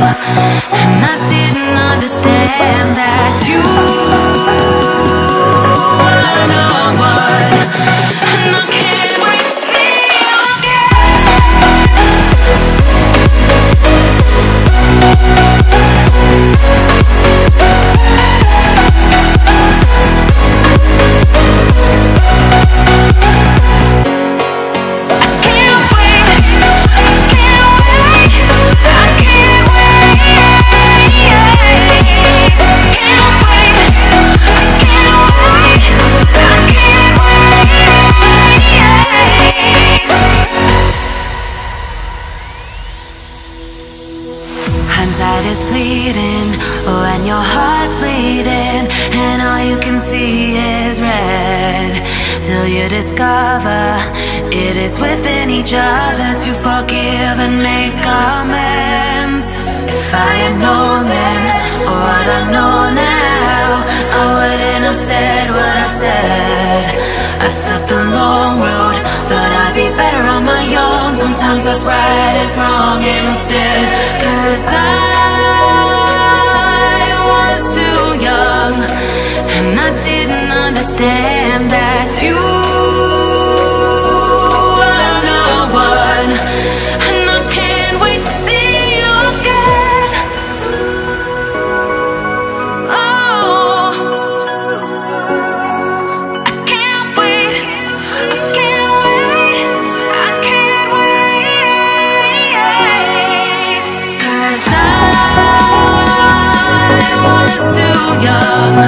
and I didn't understand that you were one. Hindsight is fleeting when your heart's bleeding, and all you can see is red. Till you discover it is within each other to forgive and make amends. If I had known then what I know now, I wouldn't have said what I said. I took the long road, my own. Sometimes what's right is wrong instead. Cause I was too young, and I didn't understand that you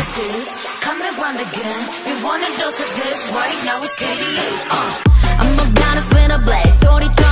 You know who it is, coming round again. You want a dose of this right now? It's KDA. Uh. I'm not gonna spin a blaze. 소